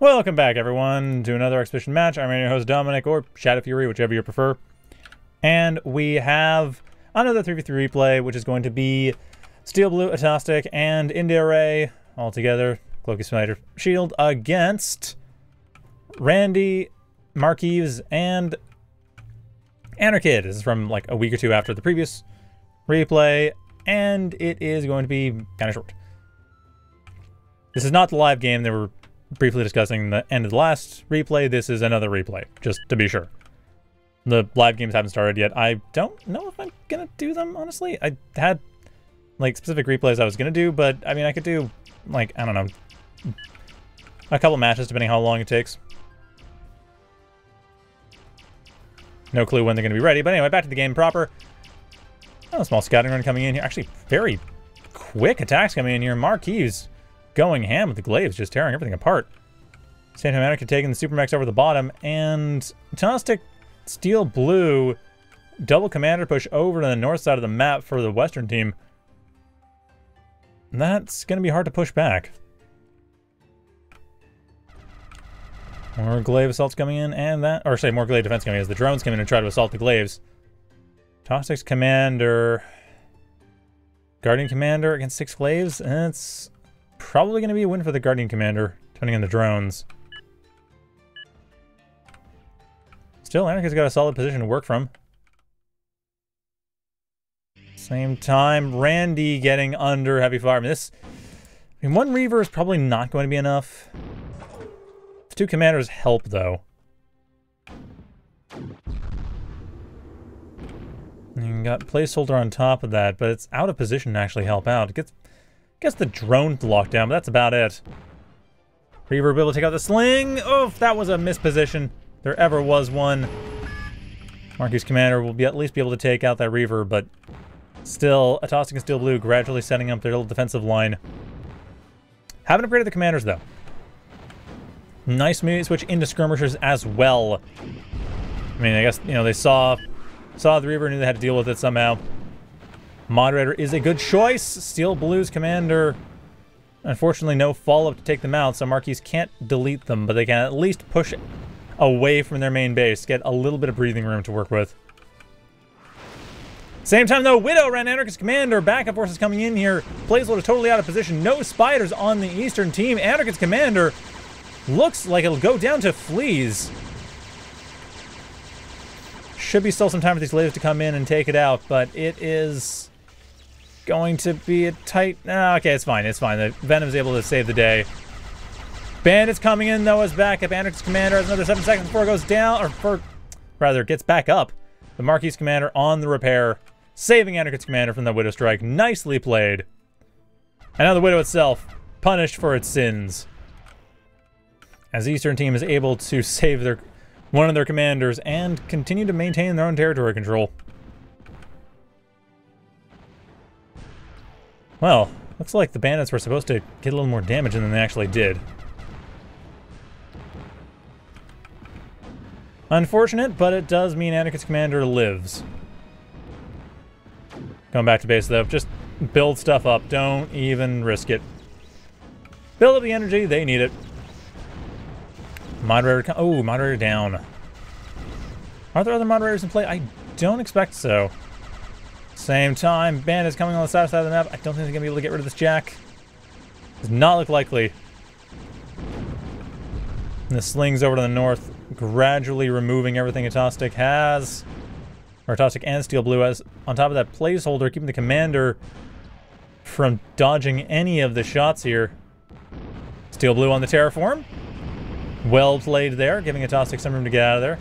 Welcome back, everyone, to another Exhibition match. I'm your host, Dominic, or Shadow Fury, whichever you prefer. And we have another 3v3 replay, which is going to be Steel Blue, Atostic, and Inde Irae all together. Cloaky Spider Shield against Randy, Marquise, and Anarchid. This is from like a week or two after the previous replay, and it is going to be kind of short. This is not the live game they were briefly discussing the end of the last replay. This is another replay, just to be sure. The live games haven't started yet. I don't know if I'm gonna do them, honestly. I had, like, specific replays I was gonna do, but, I mean, I could do, like, I don't know, a couple matches, depending how long it takes. No clue when they're gonna be ready, but anyway, back to the game proper. Oh, a small scouting run coming in here. Actually, very quick attacks coming in here. Marquise going ham with the glaives, just tearing everything apart. Santa Monica taking the Supermax over the bottom, and Tostic Steel Blue double commander push over to the north side of the map for the Western team. That's going to be hard to push back. More glaive assaults coming in, and that, or say more glaive defense coming in as the drones come in and try to assault the glaives. Tostic's commander, Guardian commander against six glaives, it's Probably going to be a win for the Guardian Commander, depending on the drones. Still, Anarchid's got a solid position to work from. Same time, Randy getting under heavy fire. I mean, this... I mean, one Reaver is probably not going to be enough. The two commanders help, though. You got placeholder on top of that, but it's out of position to actually help out. It gets Guess the drone lockdown, but that's about it. Reaver will be able to take out the sling. Oof, that was a misposition. There ever was one. Marquis Commander will be at least be able to take out that Reaver, but still, Atostic and Steel Blue gradually setting up their little defensive line. Haven't upgraded the commanders, though. Nice move switch into skirmishers as well. I mean, I guess, you know, they saw saw the Reaver, knew they had to deal with it somehow. Moderator is a good choice. Steel Blues Commander. Unfortunately, no follow-up to take them out, so Marquis can't delete them, but they can at least push away from their main base, get a little bit of breathing room to work with. Same time, though, Widow ran Anarchid's Commander. Backup forces coming in here. Placeholder totally out of position. No spiders on the Eastern team. Anarchid's Commander looks like it'll go down to fleas. Should be still some time for these ladies to come in and take it out, but it is going to be a tight... Oh, okay, it's fine. It's fine. The Venom's able to save the day. Bandit's coming in, though, as backup. Anarchid's Commander has another seven seconds before it goes down, or for, rather, gets back up. The Marquis Commander on the repair, saving Anarchid's Commander from the Widow Strike. Nicely played. And now the Widow itself, punished for its sins. As the Eastern team is able to save their one of their commanders and continue to maintain their own territory control. Well, looks like the bandits were supposed to get a little more damage than they actually did. Unfortunate, but it does mean Anarchid's Commander lives. Going back to base, though. Just build stuff up. Don't even risk it. Build up the energy. They need it. Moderator... Oh, moderator down. Are there other moderators in play? I don't expect so. Same time, bandits coming on the south side of the map. I don't think they're going to be able to get rid of this jack. Does not look likely. And the slings over to the north, gradually removing everything Atostic has. Or Atostic and Steel Blue has. On top of that placeholder, keeping the commander from dodging any of the shots here. Steel Blue on the terraform. Well played there, giving Atostic some room to get out of there.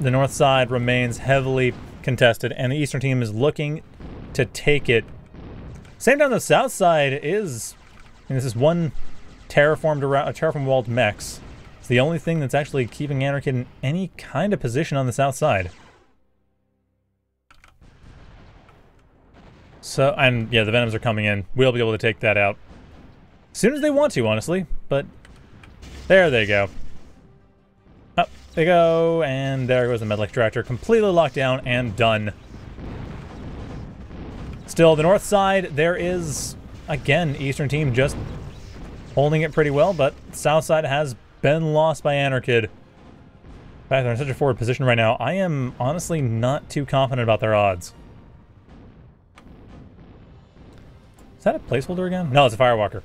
The north side remains heavily contested, and the eastern team is looking to take it. Same time, the south side is... Mean, this is one terraformed around, a terraform walled mechs. It's the only thing that's actually keeping Anarchid in any kind of position on the south side. So, and yeah, the Venoms are coming in. We'll be able to take that out. As soon as they want to, honestly. But there they go. They go, and there goes the metal extractor, completely locked down and done. Still, the north side, there is, again, Eastern team just holding it pretty well, but south side has been lost by Anarchid. In fact, they're in such a forward position right now. I am honestly not too confident about their odds. Is that a placeholder again? No, it's a Firewalker.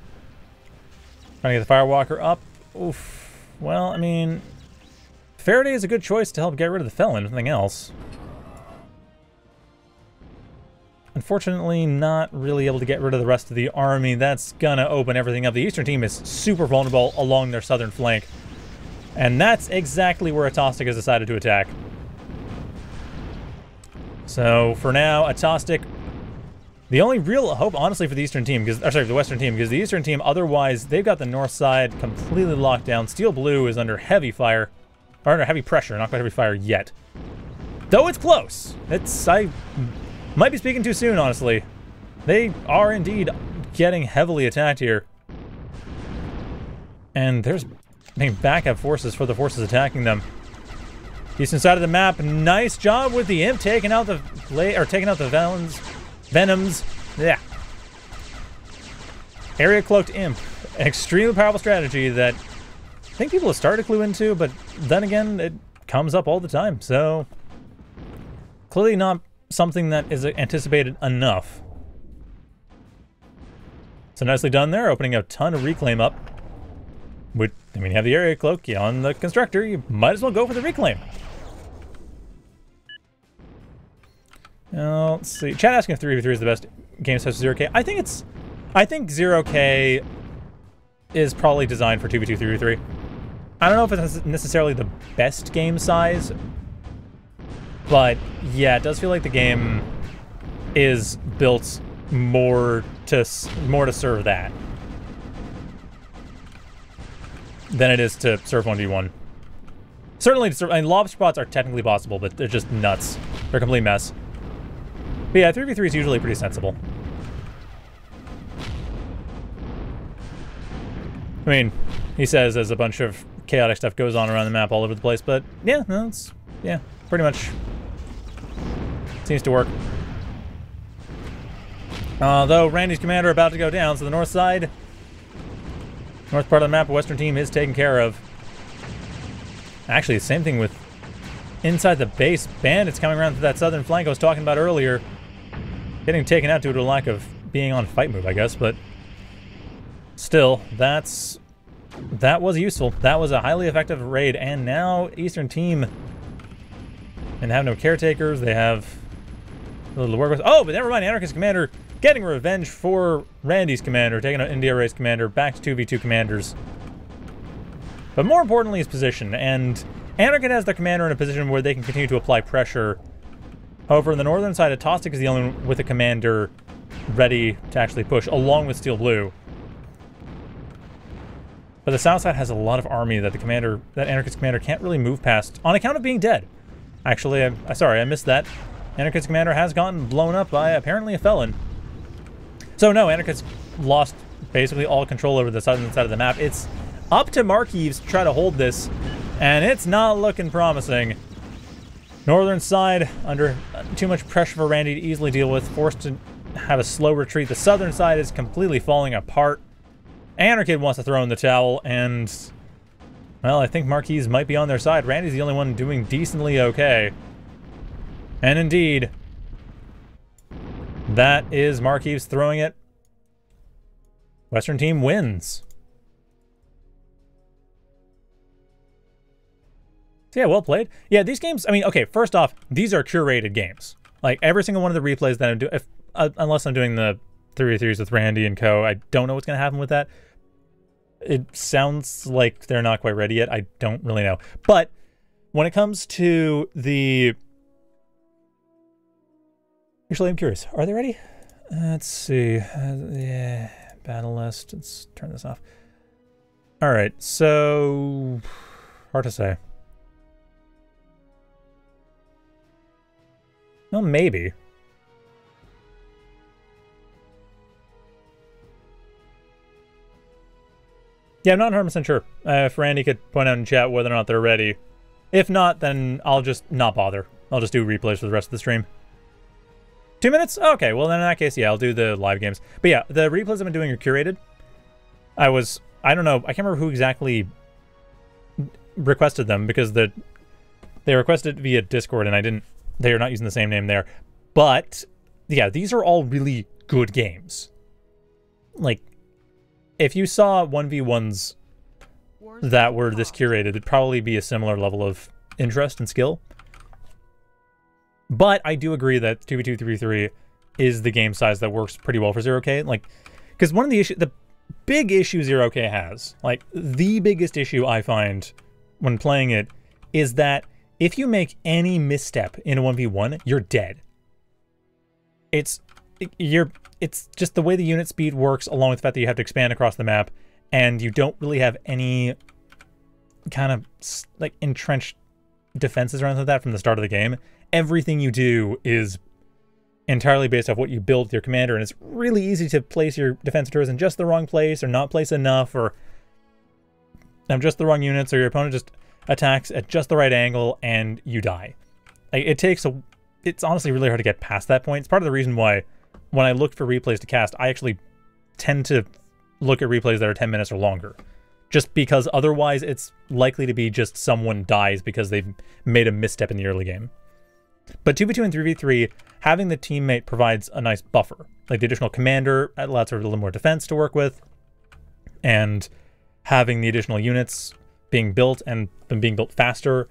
Trying to get the Firewalker up. Oof. Well, I mean, Faraday is a good choice to help get rid of the Felon, if nothing else. Unfortunately, not really able to get rid of the rest of the army. That's gonna open everything up. The eastern team is super vulnerable along their southern flank. And that's exactly where Atostic has decided to attack. So, for now, Atostic... The only real hope, honestly, for the eastern team, because, or sorry, the western team, because the eastern team, otherwise, they've got the north side completely locked down. Steel Blue is under heavy fire. Or under heavy pressure, not quite heavy fire yet. Though it's close. It's... I might be speaking too soon, honestly. They are indeed getting heavily attacked here. And there's I mean, backup forces for the forces attacking them. Eastern side of the map, nice job with the imp taking out the or taking out the venoms. Venoms. Yeah. Area cloaked imp. Extremely powerful strategy that I think people have started to clue into, but then again, it comes up all the time. So clearly not something that is anticipated enough. So nicely done there, opening a ton of reclaim up. Which, I mean, you have the area cloak on the constructor, you might as well go for the reclaim. Now, let's see. Chat asking if 3v3 is the best game size for 0k. I think it's... I think 0k is probably designed for 2v2, 3v3. I don't know if it's necessarily the best game size, but yeah, it does feel like the game is built more to more to serve that than it is to serve 1v1. Certainly, to serve, I mean, lob spots are technically possible, but they're just nuts. They're a complete mess. But yeah, 3v3 is usually pretty sensible. I mean, he says as a bunch of chaotic stuff goes on around the map all over the place, but yeah, it's, yeah, pretty much Seems to work. Although Randy's commander about to go down, so the north side, north part of the map, western team is taken care of. Actually, same thing with inside the base. Bandits coming around to that southern flank I was talking about earlier. Getting taken out due to a lack of being on fight move, I guess, but still, that's that was useful. That was a highly effective raid, and now Eastern team and have no caretakers. They have a little work with. Oh, but never mind. Anarchid's Commander getting revenge for Randy's commander, taking out Inde Irae's commander back to 2v2 commanders. But more importantly, his position. And Anarchid has their commander in a position where they can continue to apply pressure. However, on the northern side, Atostic is the only one with a commander ready to actually push, along with Steel Blue. But the south side has a lot of army that the commander, that Anarchid's commander can't really move past on account of being dead. Actually, I, I sorry, I missed that. Anarchid's commander has gotten blown up by apparently a felon. So no, Anarchid lost basically all control over the southern side of the map. It's up to Markiev's to try to hold this, and it's not looking promising. Northern side, under too much pressure for Randy to easily deal with, forced to have a slow retreat. The southern side is completely falling apart. Anarchid wants to throw in the towel, and... Well, I think Marquise might be on their side. Randy's the only one doing decently okay. And indeed, that is Marquise throwing it. Western team wins. So yeah, well played. Yeah, these games, I mean, okay, first off, these are curated games. Like, every single one of the replays that I'm doing, uh, unless I'm doing the 3 3s with Randy and co, I don't know what's going to happen with that. It sounds like they're not quite ready yet. I don't really know. But when it comes to the Actually, I'm curious. Are they ready? let's see. Uh, yeah, battle list. Let's turn this off. All right, so hard to say. Well, maybe. Yeah, I'm not 100% sure. Uh, if Randy could point out in chat whether or not they're ready. If not, then I'll just not bother. I'll just do replays for the rest of the stream. Two minutes? Okay, well then in that case, yeah, I'll do the live games. But yeah, the replays I've been doing are curated. I was I don't know. I can't remember who exactly requested them because the they requested it via Discord and I didn't. They are not using the same name there, but yeah, these are all really good games. Like, if you saw one v ones that were this curated, it'd probably be a similar level of interest and skill. But I do agree that 2v2, 3v3 is the game size that works pretty well for 0k. Like, because one of the issue, the big issue 0k has, like the biggest issue I find when playing it, is that if you make any misstep in a 1v1, you're dead. It's you're it's just the way the unit speed works along with the fact that you have to expand across the map and you don't really have any kind of like entrenched defenses anything like that from the start of the game. Everything you do is entirely based off what you build with your commander, and it's really easy to place your defense turrets in just the wrong place or not place enough or have just the wrong units or your opponent just attacks at just the right angle and you die. Like, it takes a it's honestly really hard to get past that point. It's part of the reason why when I look for replays to cast, I actually tend to look at replays that are 10 minutes or longer. Just because otherwise it's likely to be just someone dies because they've made a misstep in the early game. But 2v2 and 3v3, having the teammate provides a nice buffer. Like the additional commander allows her a little more defense to work with. And having the additional units being built and them being built faster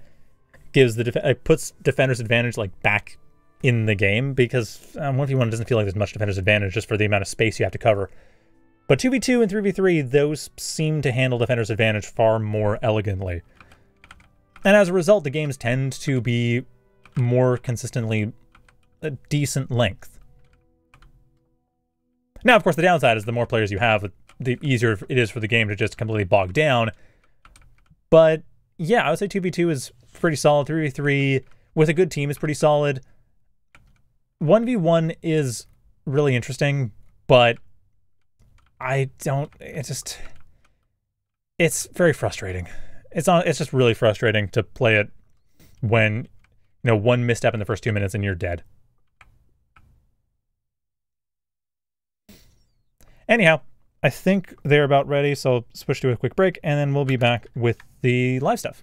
gives the def- it puts defenders advantage like back in the game because um, 1v1 doesn't feel like there's much defender's advantage just for the amount of space you have to cover. But 2v2 and 3v3, those seem to handle defender's advantage far more elegantly. And as a result, the games tend to be more consistently a decent length. Now, of course, the downside is the more players you have, the easier it is for the game to just completely bog down. But yeah, I would say 2v2 is pretty solid. 3v3 with a good team is pretty solid. 1v1 is really interesting, but I don't it just it's very frustrating. It's on it's just really frustrating to play it when you know one misstep in the first 2 minutes and you're dead. Anyhow, I think they're about ready, so I'll switch to a quick break and then we'll be back with the live stuff.